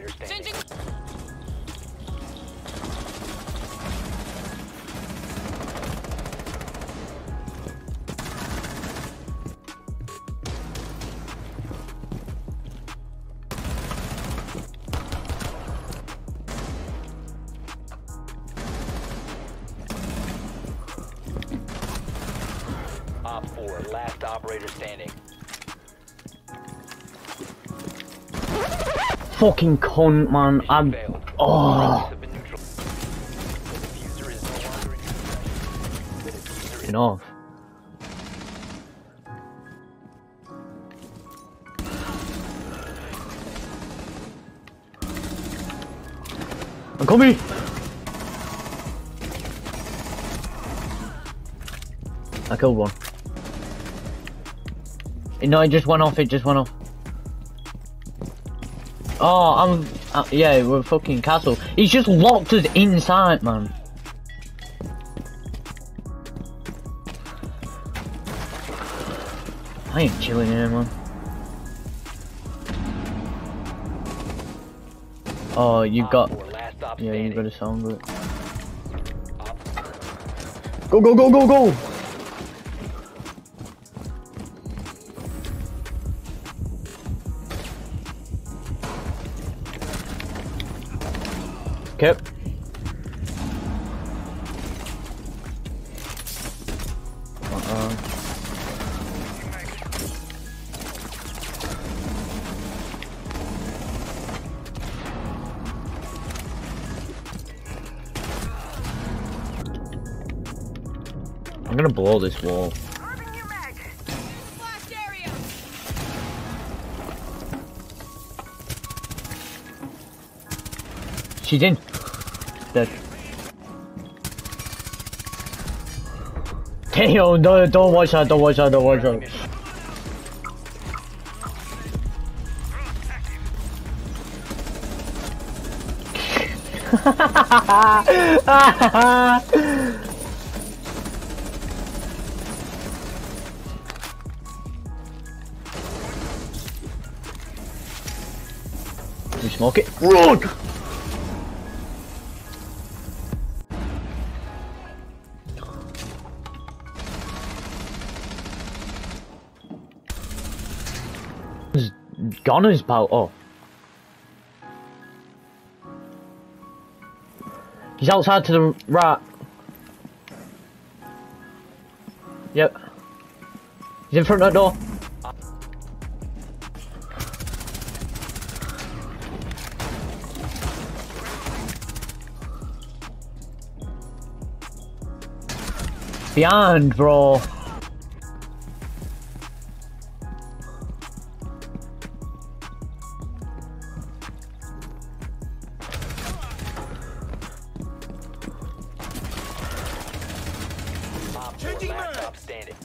standing. Op 4, last operator standing. Fucking cunt, man. I'm. Oh. Have been neutral. The defuser is no longer in your possession. The defuser is Enough. I'm coming! I killed one. No, it just went off, it just went off. Oh, I'm... Uh, yeah, we're fucking castle. He's just locked us inside, man. I ain't chilling here, man. Oh, you Op got... 4, last op Yeah, you standing. got a song with it. Op- Go, go, go, go, go! Uh-uh. I'm gonna blow this wall. She's in. Dead. Damn, don't, don't watch that, don't watch that, don't watch that. you smoke it? Run! Gunner's power. Oh. He's outside to the right. Yep. He's in front of that door. Behind, bro. Op 4, last op standing.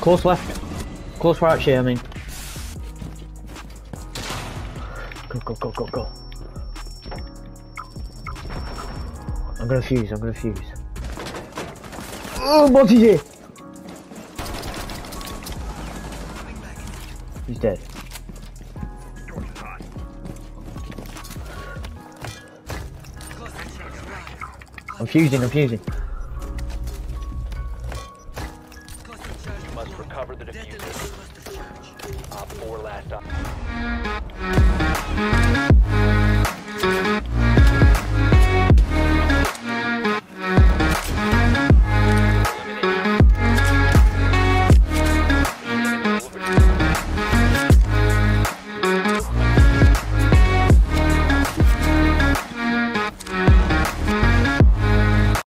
Close left. Close right, share, I mean. Go, go, go, go, go. I'm gonna fuse, I'm gonna fuse. Oh, what's He's dead. I'm fusing, I'm fusing. You must recover the defuser. Op 4, last.